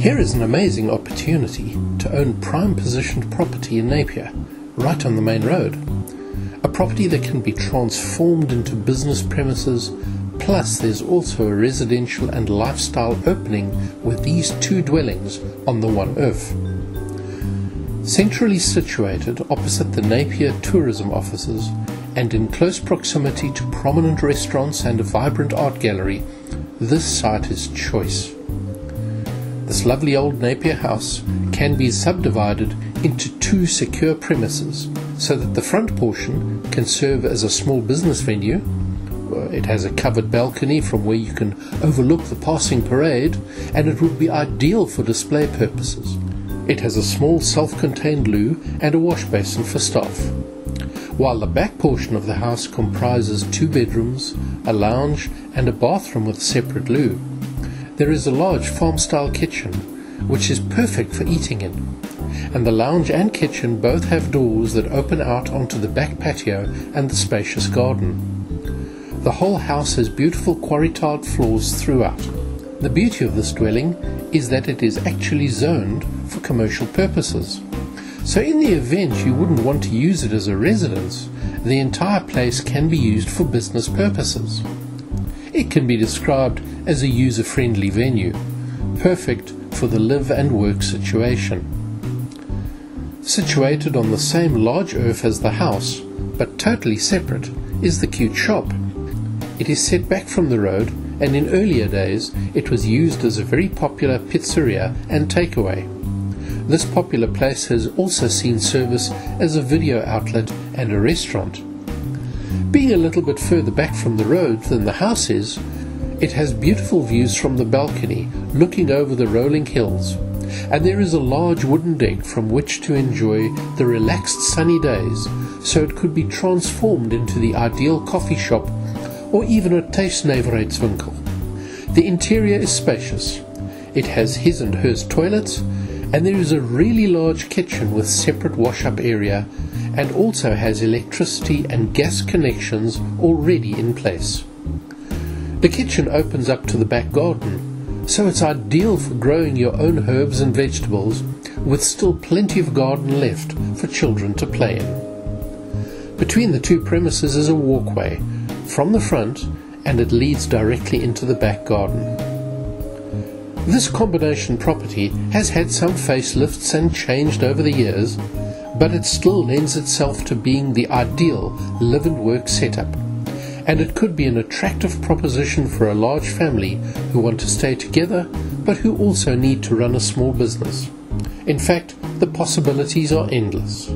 Here is an amazing opportunity to own prime positioned property in Napier, right on the main road. A property that can be transformed into business premises, plus there's also a residential and lifestyle opening with these two dwellings on the one erf. Centrally situated opposite the Napier tourism offices and in close proximity to prominent restaurants and a vibrant art gallery, this site is choice. This lovely old Napier house can be subdivided into two secure premises so that the front portion can serve as a small business venue. Uh, it has a covered balcony from where you can overlook the passing parade, and it would be ideal for display purposes. It has a small self contained loo and a wash basin for staff. While the back portion of the house comprises two bedrooms, a lounge, and a bathroom with a separate loo. There is a large farm style kitchen, which is perfect for eating in, and the lounge and kitchen both have doors that open out onto the back patio and the spacious garden. The whole house has beautiful quarry tiled floors throughout. The beauty of this dwelling is that it is actually zoned for commercial purposes. So, in the event you wouldn't want to use it as a residence, the entire place can be used for business purposes. It can be described as a user friendly venue, perfect for the live and work situation. Situated on the same large erf as the house, but totally separate, is the cute shop. It is set back from the road, and in earlier days it was used as a very popular pizzeria and takeaway. This popular place has also seen service as a video outlet and a restaurant. Being a little bit further back from the road than the house is, it has beautiful views from the balcony looking over the rolling hills, and there is a large wooden deck from which to enjoy the relaxed sunny days, so it could be transformed into the ideal coffee shop or even a tuisnywerheidswinkel. The interior is spacious. It has his and hers toilets, and there is a really large kitchen with separate wash up area and also has electricity and gas connections already in place. The kitchen opens up to the back garden, so it's ideal for growing your own herbs and vegetables with still plenty of garden left for children to play in. Between the two premises is a walkway from the front and it leads directly into the back garden. This combination property has had some facelifts and changed over the years, but it still lends itself to being the ideal live and work setup. And it could be an attractive proposition for a large family who want to stay together but who also need to run a small business. In fact, the possibilities are endless.